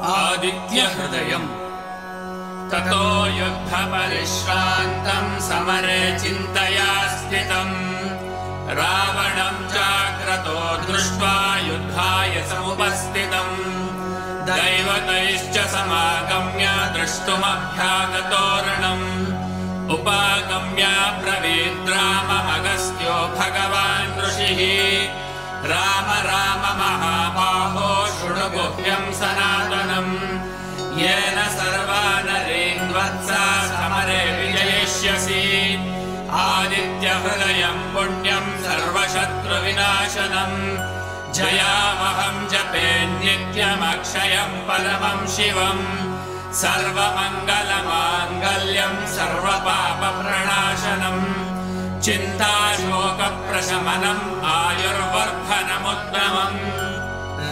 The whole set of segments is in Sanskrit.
आदित्यहृदयम्। ततो युद्धपरिश्रान्तम् समरे चिन्तया स्थितम्। रावणम् चाग्रतो दृष्ट्वा युद्धाय समुपस्थितम्। दैवतैश्च समागम्य द्रष्टुमभ्यागतोरणम् उपागम्य ब्रवीद्राममगस्त्यो भगवान् ऋषिः राम राम महाबाहो शृणुगुह्यम् सनातनम्। येन सर्वानरेन्द्वत्सा समरे विजयिष्यसि। आदित्यहृदयम् पुण्यम् सर्वशत्रुविनाशनम्। जयामहम् जपे नित्यमक्षयम् परमम् शिवम्। सर्वमङ्गलमाङ्गल्यम् सर्वपापप्रणाशनम्। चिन्ताशोकप्रशमनम्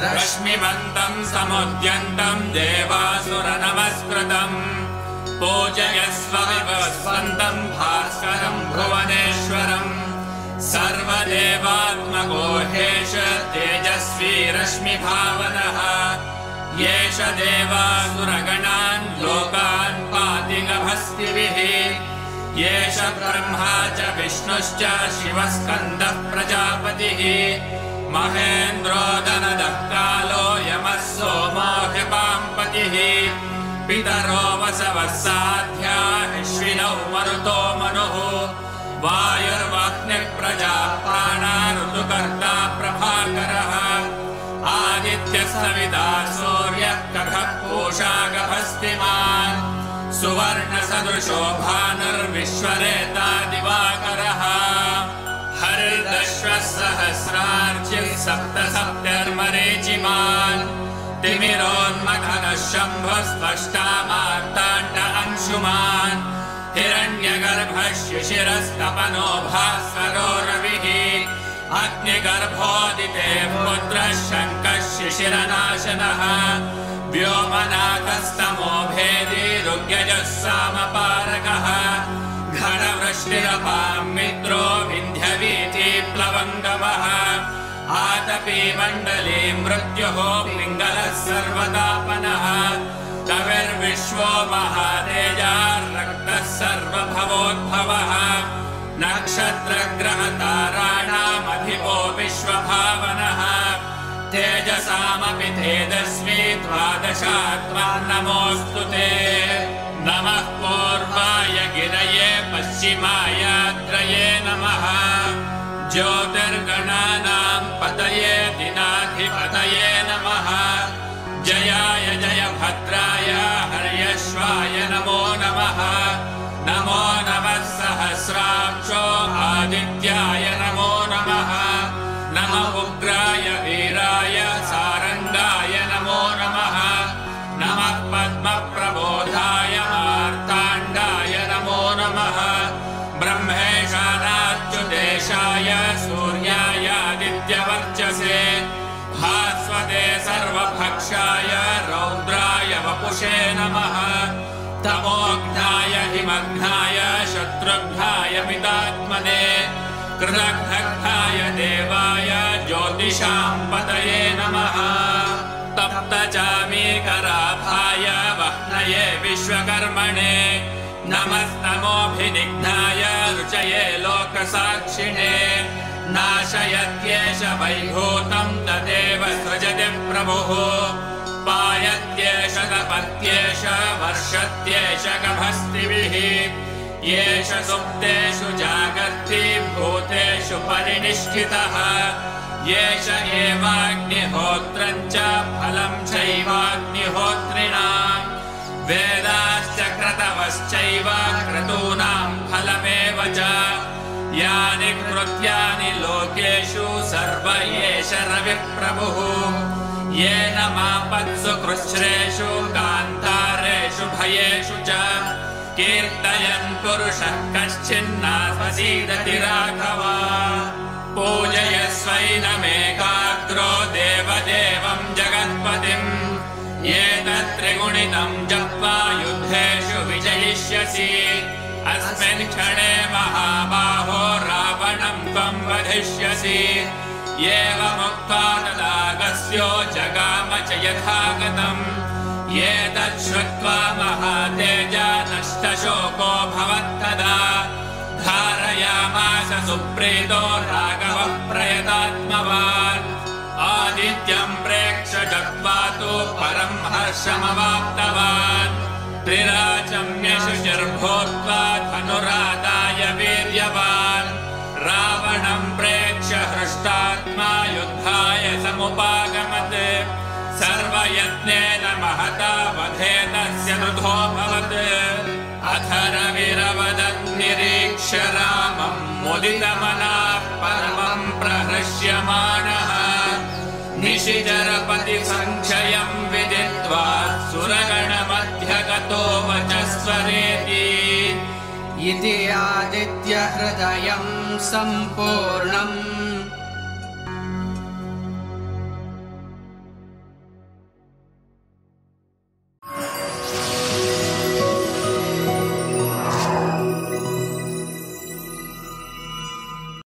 रश्मिमन्तम् समुद्यन्तम् देवासुरनमस्कृतम्। पूजयस्व स्वन्तम् भास्करम् भुवनेश्वरम्। सर्वदेवात्मगोहेश तेजस्वी रश्मिभावनः। येष देवासुरगणान् लोकान् पाति गभस्तिभिः येष ब्रह्मा च विष्णुश्च शिवस्कन्दः प्रजापतिः महेन्द्रोदनदः कालो यमः सोमो ह्यपाम्पतिः पितरो वसवः साध्या हिष्विनौ मरुतो मनुः। वायुर्वाग्निः प्रजा प्राणा ऋतुकर्ता प्रभाकरः। आदित्यः सविता सूर्यः कखः पूषागभस्तिमान् सुवर्णसदृशो भानुर्विश्वरेता दिवाकरः। हरिदश्वः सहस्रार्चिः सप्त सप्तर्मरेचिमान् तिमिरोन्मखनः शम्भः स्पष्टा मार्ताण्ड अंशुमान् हिरण्यगर्भः शिशिरस्तपनो भास्वरो रविः अग्निगर्भोदिते पुत्रः शङ्कः शिशिरनाशनः व्योमनाथस्तमो मण्डली मृत्युः पिङ्गलः सर्वदापनः कविर्विश्वो महातेजार्रक्तः सर्वभवोद्भवः। नक्षत्रग्रहताराणामधिपो विश्वभावनः। तेजसामपि तेजस्वी द्वादशात्मा नमोऽस्तु ते। नमः पूर्वाय गिरये पश्चिमायात्रये नमः। ज्योतिर्गणानाम् हर्यश्वाय नमो नमः। नमो नमः सहस्राक्षो आदित्याय नमो नमः। नम उग्राय वीराय सारङ्गाय नमो नमः। नमः पद्मप्रबोधाय मार्ताण्डाय नमो नमः। ब्रह्मेशानाच्युदेशाय सूर्यायादित्यवर्चसे भास्वते सर्वभक्षाय रौद्राय वपुषे नमः। तमोघ्नाय हिमघ्नाय शत्रुघ्नाय पितात्मने। कृतघ्नाय देवाय ज्योतिषाम् पतये नमः। तप्तचामीकराभाय वह्नये विश्वकर्मणे। नमस्तमोऽभिनिघ्नाय रुचये लोकसाक्षिणे। नाशयत्येष वैभूतम् तदेव सृजति प्रभुः। पायत्येष तपत्येष वर्षत्येष गभस्तिभिः येष सुप्तेषु जागर्ति भूतेषु परिनिष्ठितः येष एवाग्निहोत्रम् च फलम् चैवाग्निहोत्रिणाम् वेदाश्च क्रतवश्चैव क्रतूनाम् फलमेव च यानि कृत्यानि लोकेषु सर्व एष रविप्रभुः येन मापत्सु कृच्छ्रेषु कान्तारेषु भयेषु च। कीर्तयन् पुरुषः कश्चिन्नासीदति राघवा। पूजयस्वैनमेकाग्रो देवदेवम् जगत्पतिम्। एतत्त्रिगुणितम् जप्त्वा युद्धेषु विजयिष्यसि। अस्मिन् क्षणे महाबाहो रावणम् त्वम् वधिष्यसि एवमुक्त्वा तदागस्यो जगाम च यथागतम्। एतत् श्रुत्वा महातेजा नष्टशोको भवत्तदा। धारयामास सुप्रीतो राघवः प्रयतात्मवान्। आदित्यम् प्रेक्ष जग्वा तु परम् हर्षमवाप्तवान्। त्रिराचम्यशुचिर्भूत्वा धनुरादाय सर्वयत्नेन महता वधे तस्य रुधोऽभवत् अथ रविरवदन् निरीक्ष्य रामम् मुदितमनाः परमम् प्रहृष्यमाणः। निशिचरपति सङ्क्षयम् विदित्वा सुरगणमध्यगतो वचस्वरेति। इति आदित्यहृदयम् सम्पूर्णम्